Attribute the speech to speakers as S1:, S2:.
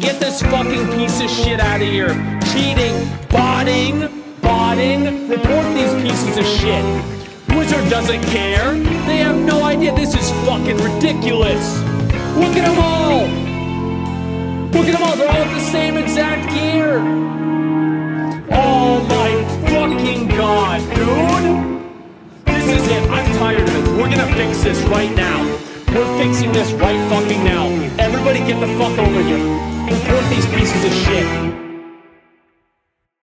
S1: Get this fucking piece of shit out of here. Cheating, botting, botting. Report these pieces of shit. Blizzard doesn't care. They have no idea this is fucking ridiculous. Look at them all. Look at them all. They're all at the same exact gear. Oh my fucking god, dude. This is it. I'm tired of it. We're gonna fix this right now. We're fixing this right fucking now. Everybody get the fuck over here. Report these pieces of shit.